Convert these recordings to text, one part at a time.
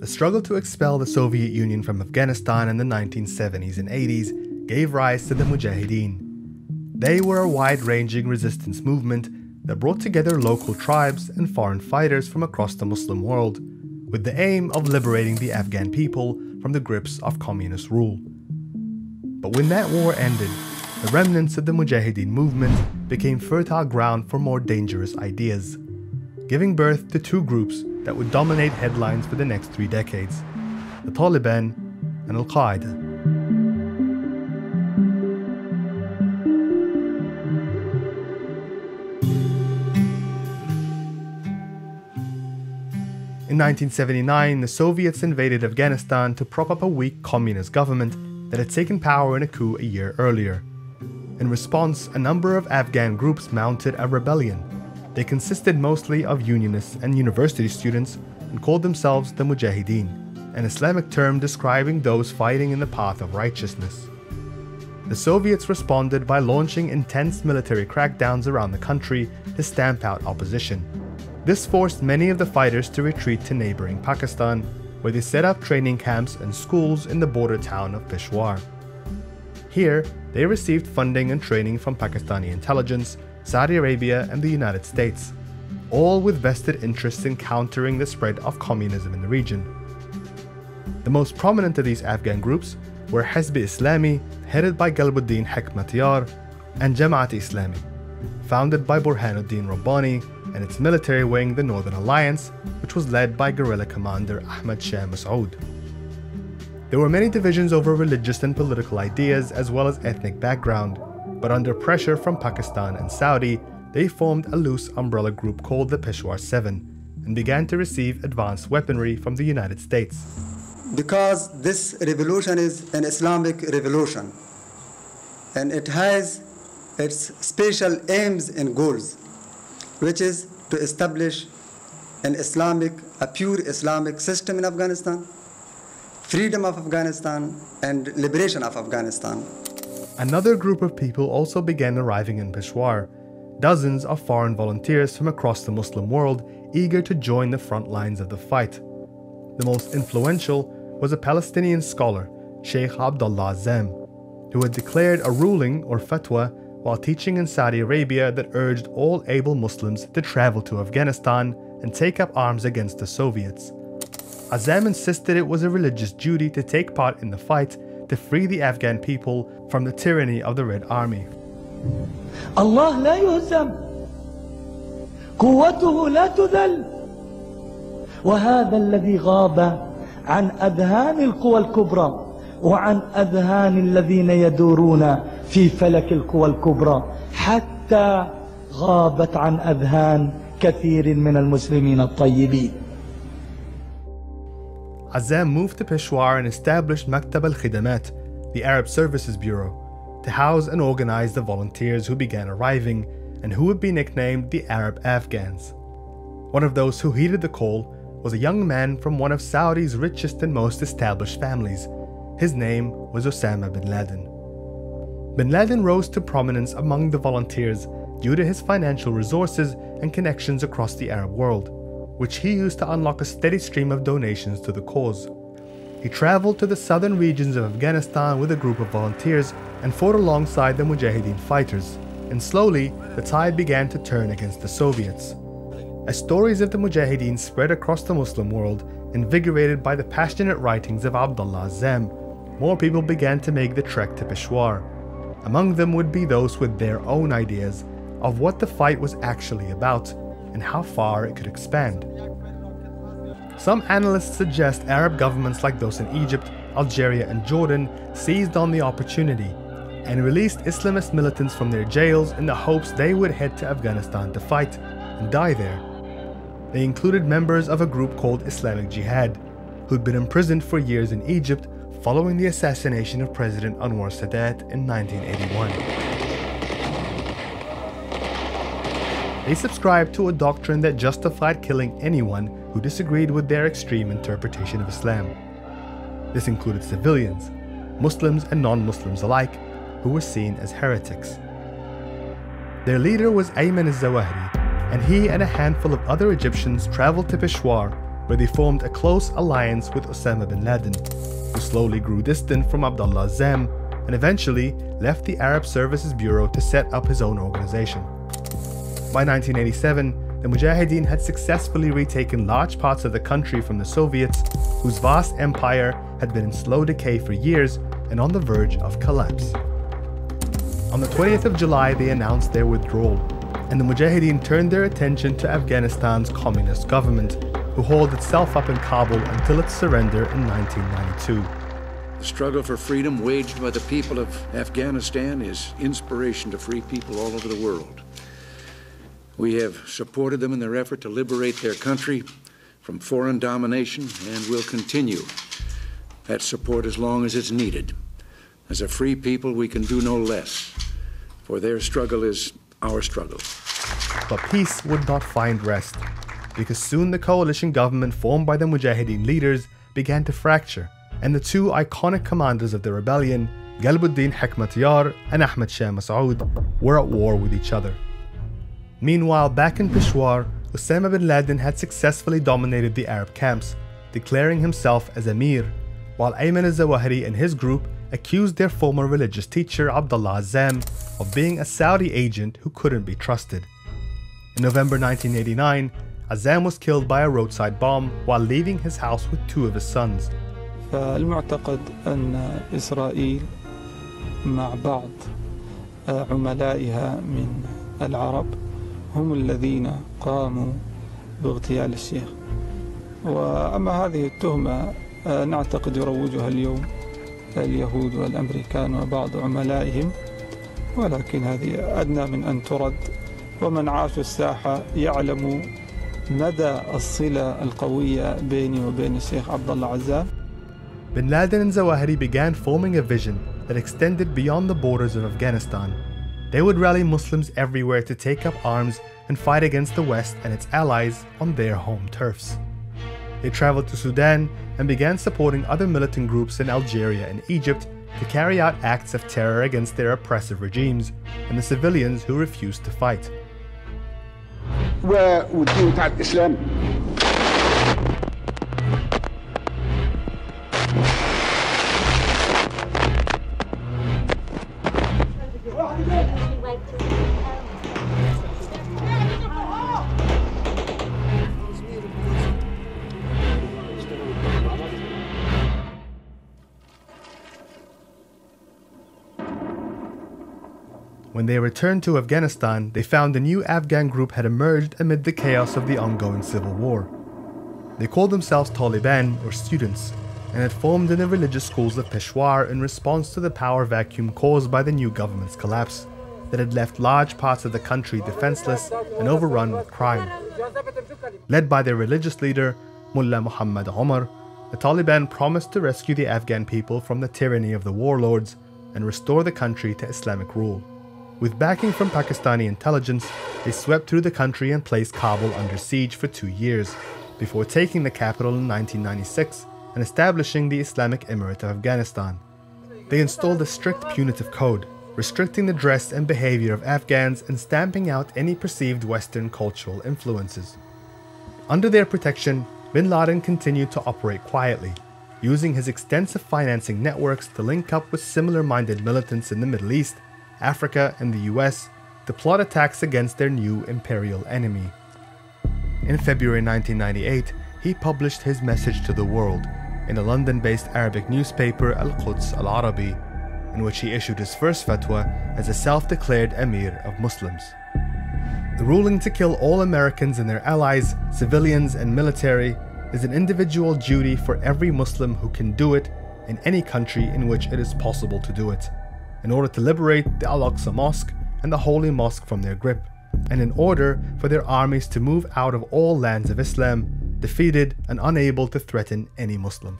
The struggle to expel the Soviet Union from Afghanistan in the 1970s and 80s gave rise to the Mujahideen. They were a wide ranging resistance movement that brought together local tribes and foreign fighters from across the Muslim world, with the aim of liberating the Afghan people from the grips of communist rule. But when that war ended, the remnants of the Mujahideen movement became fertile ground for more dangerous ideas, giving birth to two groups that would dominate headlines for the next three decades the Taliban and Al Qaeda. In 1979, the Soviets invaded Afghanistan to prop up a weak communist government that had taken power in a coup a year earlier. In response, a number of Afghan groups mounted a rebellion. They consisted mostly of unionists and university students and called themselves the Mujahideen, an Islamic term describing those fighting in the path of righteousness. The Soviets responded by launching intense military crackdowns around the country to stamp out opposition. This forced many of the fighters to retreat to neighboring Pakistan, where they set up training camps and schools in the border town of Peshawar. Here, they received funding and training from Pakistani intelligence, Saudi Arabia, and the United States, all with vested interests in countering the spread of communism in the region. The most prominent of these Afghan groups were Hizb Islami, headed by Gulbuddin Hekmatyar, and Jamaat Islami, founded by Burhanuddin Rabbani, and its military wing, the Northern Alliance, which was led by guerrilla commander Ahmad Shah Massoud. There were many divisions over religious and political ideas as well as ethnic background, but under pressure from Pakistan and Saudi, they formed a loose umbrella group called the Peshawar 7 and began to receive advanced weaponry from the United States. Because this revolution is an Islamic revolution and it has its special aims and goals, which is to establish an Islamic, a pure Islamic system in Afghanistan, freedom of Afghanistan, and liberation of Afghanistan. Another group of people also began arriving in Peshawar, dozens of foreign volunteers from across the Muslim world eager to join the front lines of the fight. The most influential was a Palestinian scholar, Sheikh Abdullah Azzam, who had declared a ruling or fatwa while teaching in Saudi Arabia that urged all able Muslims to travel to Afghanistan and take up arms against the Soviets. Azzam insisted it was a religious duty to take part in the fight to free the Afghan people from the tyranny of the Red Army. الله لا يهزم. قوته لا تذل. وهذا الذي غاب عن أذهان القوى الكبرى وعن أذهان الذين يدورون في فلك القوى الكبرى حتى غابت عن أذهان كثير من المسلمين الطيبين. Azzam moved to Peshawar and established Maktab al-Khidamat, the Arab Services Bureau, to house and organize the volunteers who began arriving and who would be nicknamed the Arab Afghans. One of those who heeded the call was a young man from one of Saudi's richest and most established families. His name was Osama bin Laden. Bin Laden rose to prominence among the volunteers due to his financial resources and connections across the Arab world, which he used to unlock a steady stream of donations to the cause. He traveled to the southern regions of Afghanistan with a group of volunteers and fought alongside the Mujahideen fighters, and slowly the tide began to turn against the Soviets. As stories of the Mujahideen spread across the Muslim world, invigorated by the passionate writings of Abdullah Azzam, more people began to make the trek to Peshawar. Among them would be those with their own ideas of what the fight was actually about and how far it could expand. Some analysts suggest Arab governments like those in Egypt, Algeria, and Jordan seized on the opportunity and released Islamist militants from their jails in the hopes they would head to Afghanistan to fight and die there. They included members of a group called Islamic Jihad, who'd been imprisoned for years in Egypt following the assassination of President Anwar Sadat in 1981. They subscribed to a doctrine that justified killing anyone who disagreed with their extreme interpretation of Islam. This included civilians, Muslims and non-Muslims alike, who were seen as heretics. Their leader was Ayman al-Zawahiri, and he and a handful of other Egyptians traveled to Peshawar where they formed a close alliance with Osama bin Laden, who slowly grew distant from Abdullah Azzam and eventually left the Arab Services Bureau to set up his own organization. By 1987, the Mujahideen had successfully retaken large parts of the country from the Soviets, whose vast empire had been in slow decay for years and on the verge of collapse. On the 20th of July, they announced their withdrawal, and the Mujahideen turned their attention to Afghanistan's communist government, who hauled itself up in Kabul until its surrender in 1992. The struggle for freedom waged by the people of Afghanistan is inspiration to free people all over the world. We have supported them in their effort to liberate their country from foreign domination and will continue that support as long as it's needed. As a free people, we can do no less, for their struggle is our struggle. But peace would not find rest, because soon the coalition government formed by the Mujahideen leaders began to fracture and the two iconic commanders of the rebellion, Gulbuddin Hekmatyar and Ahmed Shah Massoud, were at war with each other. Meanwhile, back in Peshawar, Osama bin Laden had successfully dominated the Arab camps, declaring himself as Emir, while Ayman al-Zawahiri and his group accused their former religious teacher Abdullah Azzam of being a Saudi agent who couldn't be trusted. In November 1989, Azzam was killed by a roadside bomb while leaving his house with two of his sons. مع بعض عملائها من العرب هم الذين قاموا باغتيال الشيخ. وأما هذه التهمة نعتقد يروجها اليوم اليهود والأمريكان وبعض عملائهم ولكن هذه أدنى من أن ترد. ومن عاش الساحة يعلم مدى الصلة القوية بيني وبين الشيخ عبد الله عزام. Laden and Zawahiri began forming a vision that extended beyond the borders of Afghanistan. They would rally Muslims everywhere to take up arms and fight against the West and its allies on their home turfs. They traveled to Sudan and began supporting other militant groups in Algeria and Egypt to carry out acts of terror against their oppressive regimes and the civilians who refused to fight. When they returned to Afghanistan, they found a new Afghan group had emerged amid the chaos of the ongoing civil war. They called themselves Taliban or students and had formed in the religious schools of Peshawar in response to the power vacuum caused by the new government's collapse that had left large parts of the country defenseless and overrun with crime. Led by their religious leader, Mullah Muhammad Omar, the Taliban promised to rescue the Afghan people from the tyranny of the warlords and restore the country to Islamic rule. With backing from Pakistani intelligence, they swept through the country and placed Kabul under siege for two years, before taking the capital in 1996 and establishing the Islamic Emirate of Afghanistan. They installed a strict punitive code, restricting the dress and behavior of Afghans and stamping out any perceived Western cultural influences. Under their protection, bin Laden continued to operate quietly, using his extensive financing networks to link up with similar minded militants in the Middle East Africa, and the US to plot attacks against their new imperial enemy. In February 1998, he published his message to the world in a London based Arabic newspaper Al Quds Al Arabi, in which he issued his first fatwa as a self declared Emir of Muslims. The ruling to kill all Americans and their allies, civilians, and military is an individual duty for every Muslim who can do it in any country in which it is possible to do it in order to liberate the Al Aqsa Mosque and the Holy Mosque from their grip, and in order for their armies to move out of all lands of Islam, defeated and unable to threaten any Muslim.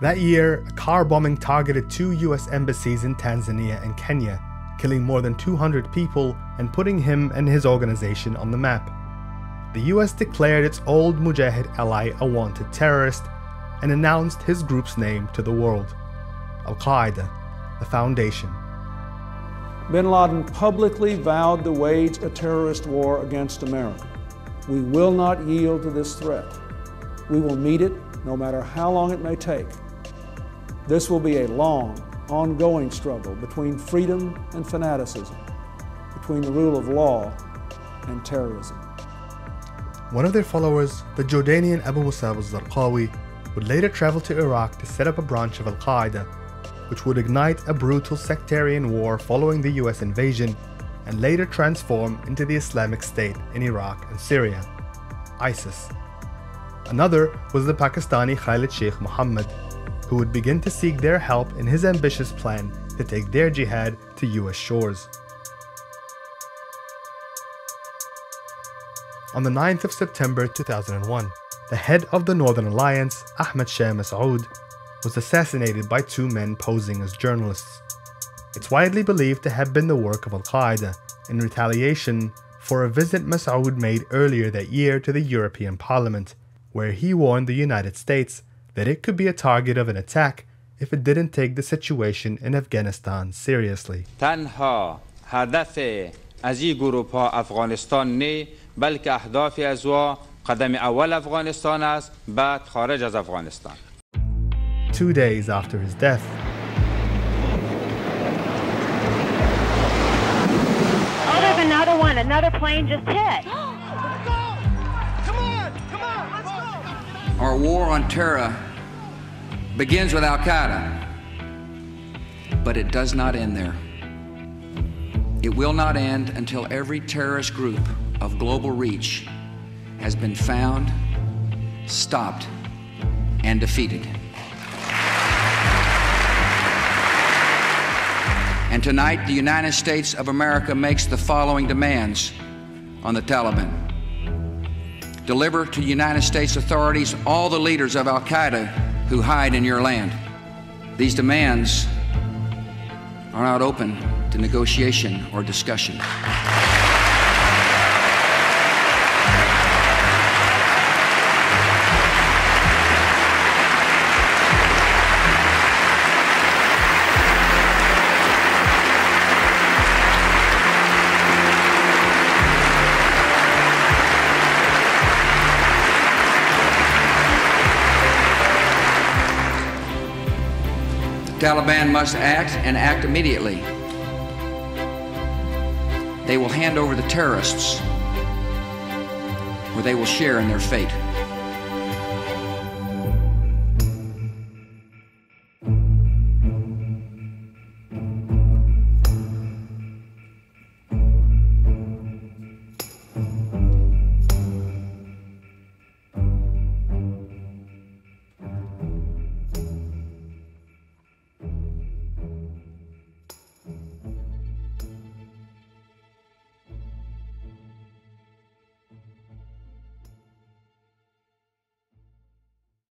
That year, a car bombing targeted two US embassies in Tanzania and Kenya, killing more than 200 people and putting him and his organization on the map. The US declared its old Mujahid ally a wanted terrorist and announced his group's name to the world Al Qaeda the foundation. Bin Laden publicly vowed to wage a terrorist war against America. We will not yield to this threat. we will meet it no matter how long it may take. This will be a long, ongoing struggle between freedom and fanaticism, between the rule of law and terrorism. One of their followers, the Jordanian Abu Musab al-Zarqawi, would later travel to Iraq to set up a branch of Al-Qaeda, which would ignite a brutal sectarian war following the US invasion and later transform into the Islamic State in Iraq and Syria, ISIS. Another was the Pakistani Khalid Sheikh Mohammed, who would begin to seek their help in his ambitious plan to take their jihad to US shores. On the 9th of September 2001, the head of the Northern Alliance, Ahmed Shah Massoud, was assassinated by two men posing as journalists. It's widely believed to have been the work of Al Qaeda in retaliation for a visit Massoud made earlier that year to the European Parliament, where he warned the United States that it could be a target of an attack if it didn't take the situation in Afghanistan seriously. Tanha هدف از این گروه ها افغانستان نه بلکه اهدافی از او قدم Two days after his death, Oh, there's another one. Another plane just hit. Our war on terror begins with Al Qaeda, but it does not end there. It will not end until every terrorist group of global reach has been found, stopped, and defeated. And tonight, the United States of America makes the following demands on the Taliban deliver to United States authorities all the leaders of Al Qaeda who hide in your land. These demands are not open to negotiation or discussion. Taliban must act and act immediately. They will hand over the terrorists, or they will share in their fate.